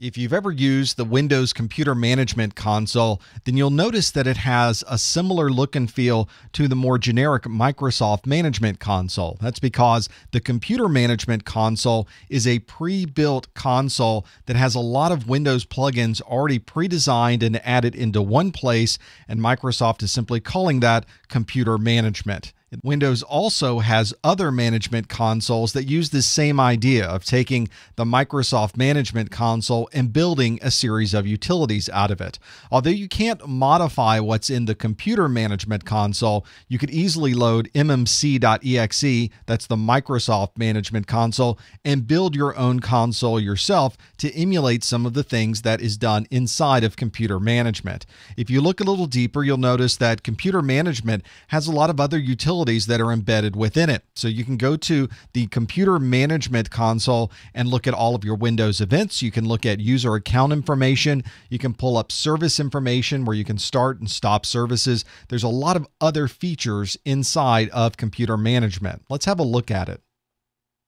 If you've ever used the Windows Computer Management Console, then you'll notice that it has a similar look and feel to the more generic Microsoft Management Console. That's because the Computer Management Console is a pre built console that has a lot of Windows plugins already pre designed and added into one place, and Microsoft is simply calling that Computer Management. Windows also has other management consoles that use this same idea of taking the Microsoft Management Console and building a series of utilities out of it. Although you can't modify what's in the Computer Management Console, you could easily load mmc.exe, that's the Microsoft Management Console, and build your own console yourself to emulate some of the things that is done inside of computer management. If you look a little deeper, you'll notice that computer management has a lot of other utilities that are embedded within it. So you can go to the computer management console and look at all of your Windows events. You can look at user account information. You can pull up service information where you can start and stop services. There's a lot of other features inside of computer management. Let's have a look at it.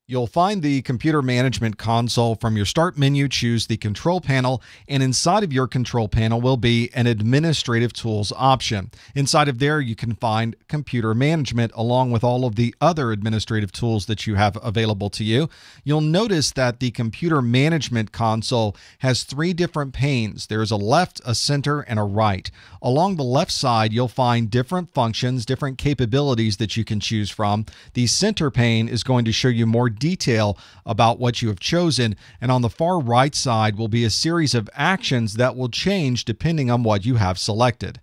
You'll find the computer management console from your start menu. Choose the control panel, and inside of your control panel will be an administrative tools option. Inside of there, you can find computer management along with all of the other administrative tools that you have available to you. You'll notice that the computer management console has three different panes there's a left, a center, and a right. Along the left side, you'll find different functions, different capabilities that you can choose from. The center pane is going to show you more detail about what you have chosen. And on the far right side will be a series of actions that will change depending on what you have selected.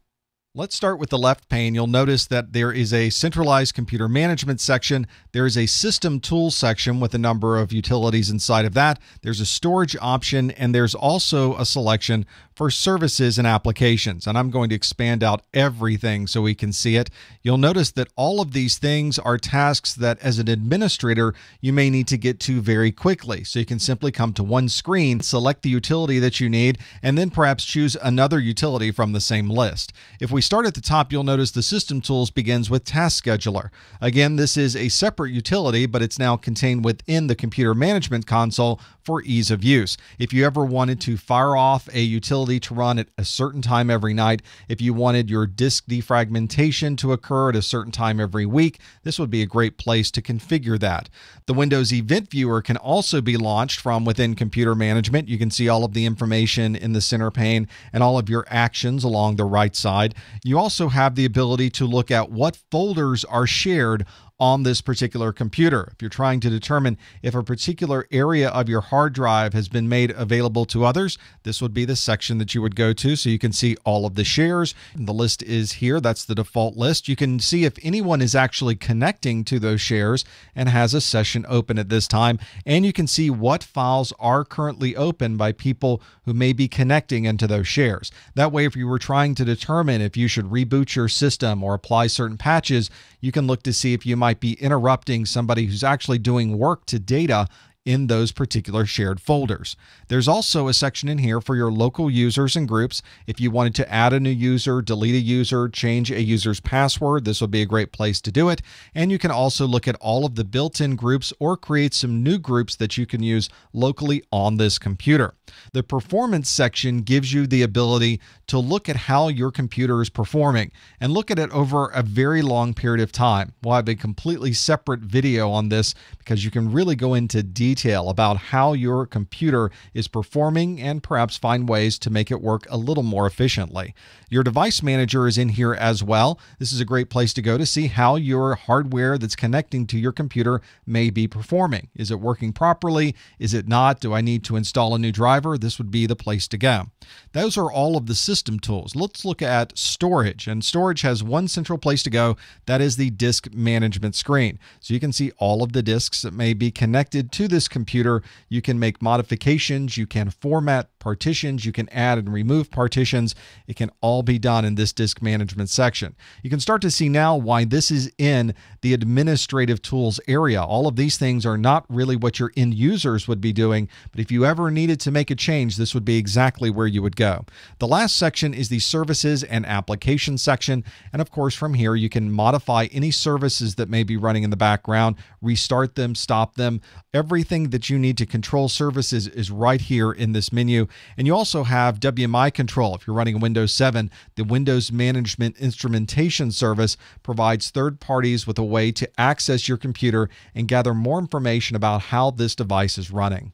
Let's start with the left pane. You'll notice that there is a centralized computer management section. There is a system tools section with a number of utilities inside of that. There's a storage option, and there's also a selection for services and applications. And I'm going to expand out everything so we can see it. You'll notice that all of these things are tasks that, as an administrator, you may need to get to very quickly. So you can simply come to one screen, select the utility that you need, and then perhaps choose another utility from the same list. If we start at the top, you'll notice the System Tools begins with Task Scheduler. Again, this is a separate utility, but it's now contained within the Computer Management Console for ease of use. If you ever wanted to fire off a utility to run at a certain time every night, if you wanted your disk defragmentation to occur at a certain time every week, this would be a great place to configure that. The Windows Event Viewer can also be launched from within Computer Management. You can see all of the information in the center pane and all of your actions along the right side. You also have the ability to look at what folders are shared on this particular computer. If you're trying to determine if a particular area of your hard drive has been made available to others, this would be the section that you would go to so you can see all of the shares. The list is here. That's the default list. You can see if anyone is actually connecting to those shares and has a session open at this time. And you can see what files are currently open by people who may be connecting into those shares. That way, if you were trying to determine if you should reboot your system or apply certain patches, you can look to see if you might be interrupting somebody who's actually doing work to data in those particular shared folders. There's also a section in here for your local users and groups. If you wanted to add a new user, delete a user, change a user's password, this would be a great place to do it. And you can also look at all of the built-in groups or create some new groups that you can use locally on this computer. The performance section gives you the ability to look at how your computer is performing and look at it over a very long period of time. We'll have a completely separate video on this because you can really go into detail detail about how your computer is performing and perhaps find ways to make it work a little more efficiently. Your device manager is in here as well. This is a great place to go to see how your hardware that's connecting to your computer may be performing. Is it working properly? Is it not? Do I need to install a new driver? This would be the place to go. Those are all of the system tools. Let's look at storage. And storage has one central place to go. That is the disk management screen. So you can see all of the disks that may be connected to this this computer, you can make modifications, you can format partitions, you can add and remove partitions. It can all be done in this disk management section. You can start to see now why this is in the administrative tools area. All of these things are not really what your end users would be doing, but if you ever needed to make a change, this would be exactly where you would go. The last section is the services and application section. And of course, from here, you can modify any services that may be running in the background, restart them, stop them, everything that you need to control services is right here in this menu. And you also have WMI control. If you're running Windows 7, the Windows Management Instrumentation Service provides third parties with a way to access your computer and gather more information about how this device is running.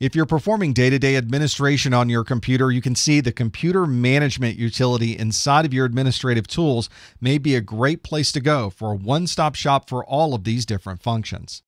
If you're performing day to day administration on your computer, you can see the computer management utility inside of your administrative tools may be a great place to go for a one stop shop for all of these different functions.